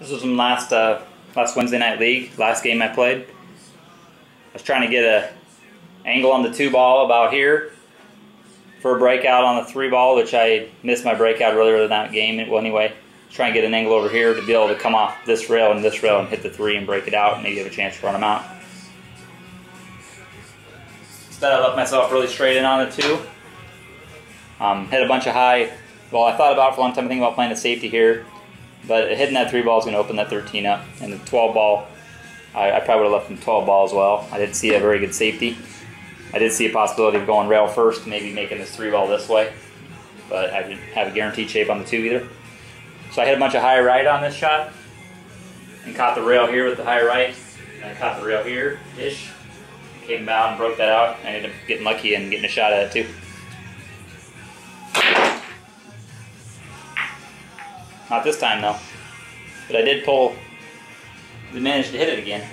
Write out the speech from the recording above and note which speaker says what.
Speaker 1: This was from last uh, last Wednesday night league, last game I played. I was trying to get a angle on the two ball about here for a breakout on the three ball, which I missed my breakout earlier in that game. Well, anyway, try and get an angle over here to be able to come off this rail and this rail and hit the three and break it out and maybe have a chance to run them out. Instead, I left myself really straight in on the two. Um, hit a bunch of high. Well, I thought about for a long time. thinking about playing a safety here, but hitting that three ball is going to open that 13 up. And the 12 ball, I, I probably would have left him 12 ball as well. I didn't see a very good safety. I did see a possibility of going rail first, maybe making this three ball this way, but I didn't have a guaranteed shape on the two either. So I hit a bunch of high right on this shot and caught the rail here with the high right. And I caught the rail here ish. Came down and broke that out. I ended up getting lucky and getting a shot at it too. Not this time though. But I did pull, we managed to hit it again.